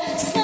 so